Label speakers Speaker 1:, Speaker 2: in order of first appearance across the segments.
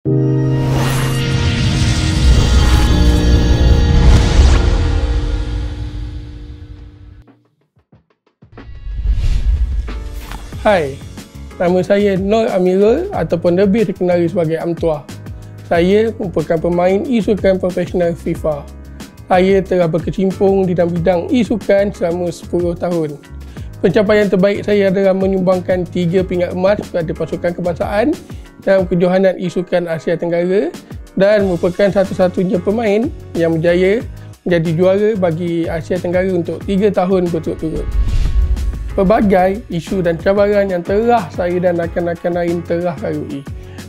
Speaker 1: Hai, nama saya Nur Amirul ataupun lebih dikenali sebagai Amtua. Saya merupakan pemain e-sukan profesional FIFA. Saya telah berkecimpung di dalam bidang e-sukan selama 10 tahun. Pencapaian terbaik saya adalah menyumbangkan 3 pingat emas kepada pasukan kebangsaan dalam kejohanan e-sukan Asia Tenggara dan merupakan satu-satunya pemain yang berjaya menjadi juara bagi Asia Tenggara untuk 3 tahun berturut-turut pelbagai isu dan cabaran yang telah saya dan rakan-rakan lain telah lalui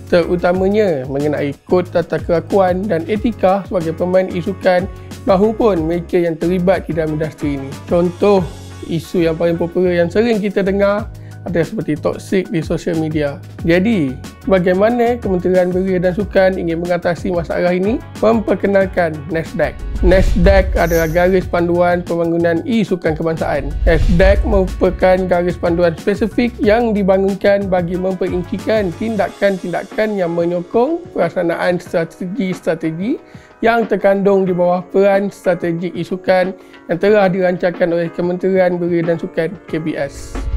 Speaker 1: terutamanya mengenai kod tata kelakuan dan etika sebagai pemain isukan maupun mereka yang terlibat di dalam industri ini. Contoh isu yang paling popular yang sering kita dengar ada seperti toksik di sosial media. Jadi, bagaimana Kementerian Belia dan Sukan ingin mengatasi masalah ini? Memperkenalkan NASDAQ. NASDAQ adalah garis panduan pembangunan e-sukan kebangsaan. NASDAQ merupakan garis panduan spesifik yang dibangunkan bagi memperincikan tindakan-tindakan yang menyokong pelaksanaan strategi-strategi yang terkandung di bawah peran strategik e-sukan yang telah dirancangkan oleh Kementerian Belia dan Sukan KBS.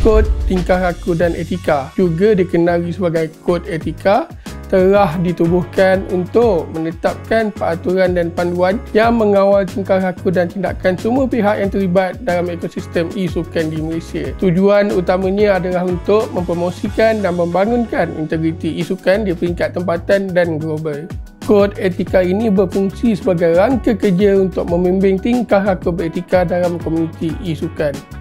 Speaker 1: Kod tingkah laku dan etika juga dikenali sebagai kod etika telah ditubuhkan untuk menetapkan peraturan dan panduan yang mengawal tingkah laku dan tindakan semua pihak yang terlibat dalam ekosistem e-sukan di Malaysia. Tujuan utamanya adalah untuk mempromosikan dan membangunkan integriti e-sukan di peringkat tempatan dan global. Kod etika ini berfungsi sebagai rangka kerja untuk membimbing tingkah laku beretika dalam komuniti e-sukan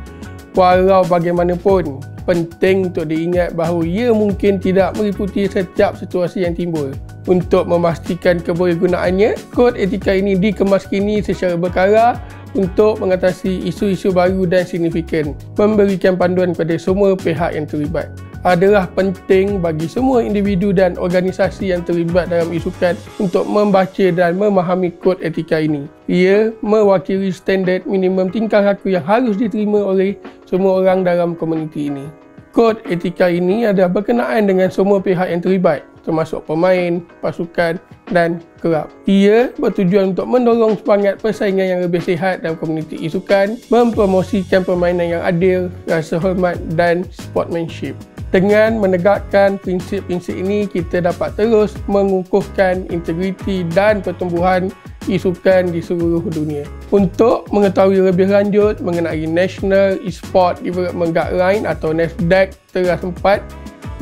Speaker 1: walau bagaimanapun penting untuk diingat bahawa ia mungkin tidak meliputi setiap situasi yang timbul. Untuk memastikan kebolehgunaannya, kod etika ini dikemas kini secara berkala untuk mengatasi isu-isu baru dan signifikan, memberikan panduan kepada semua pihak yang terlibat adalah penting bagi semua individu dan organisasi yang terlibat dalam isukan untuk membaca dan memahami kod etika ini. Ia mewakili standard minimum tingkah laku yang harus diterima oleh semua orang dalam komuniti ini. Kod etika ini adalah berkenaan dengan semua pihak yang terlibat termasuk pemain, pasukan dan kelab. Ia bertujuan untuk mendorong semangat persaingan yang lebih sihat dalam komuniti isukan, mempromosikan permainan yang adil, rasa hormat dan sportsmanship. Dengan menegakkan prinsip-prinsip ini, kita dapat terus mengukuhkan integriti dan pertumbuhan isukan di seluruh dunia. Untuk mengetahui lebih lanjut mengenai National Esport Development Guideline atau NASDAQ teras 4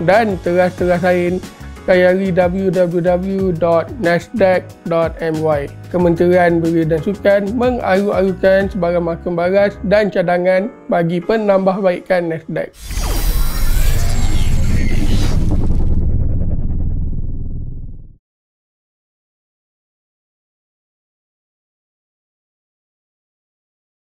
Speaker 1: dan teras-teras lain, layari www.nasdaq.my. Kementerian Belia dan Sukan mengalu-alukan sebarang makam baras dan cadangan bagi penambahbaikan NASDAQ.